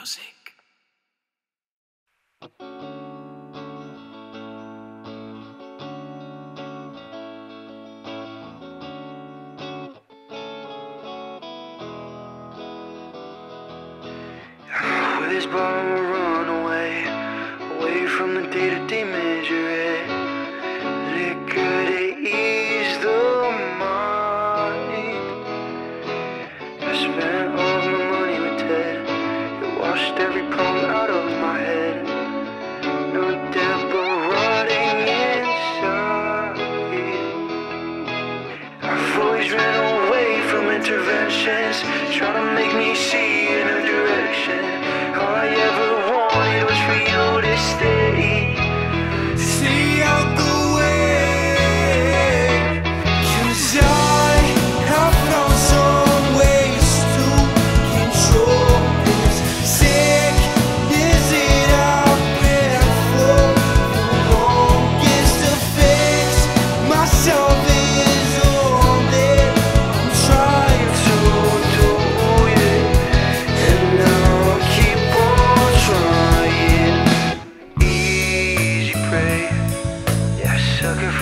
music. With this bomb run away, away from the day-to-day misery. Liquor to eat. interventions, trying to make me see in a direction.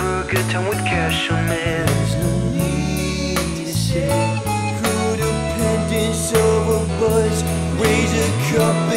a good time with cash on me. There's no need to say over buzz. Raise a cup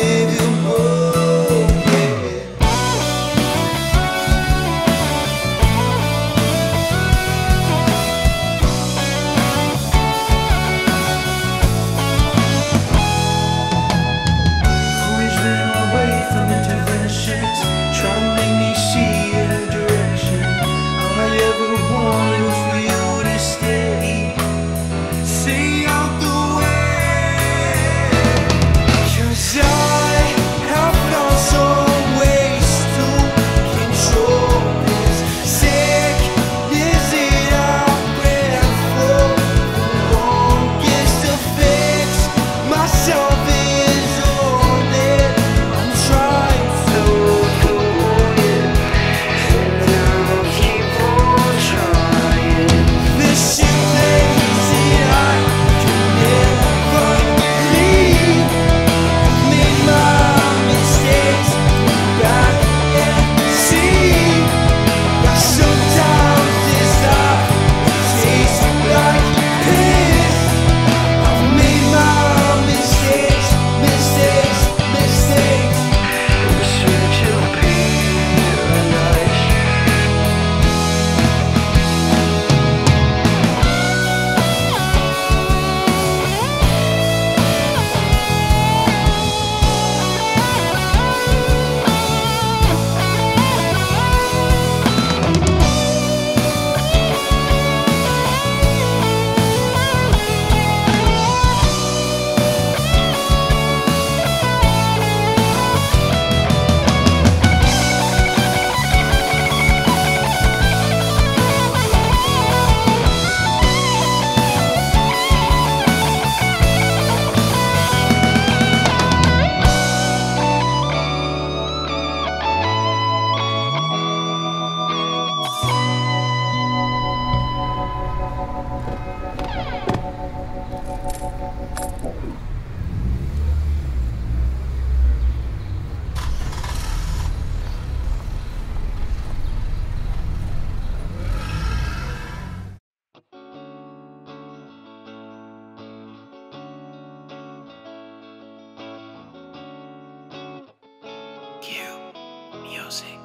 music.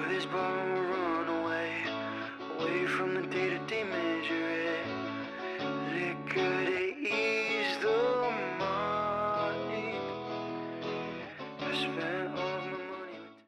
With his bum, run away, away from the day to day.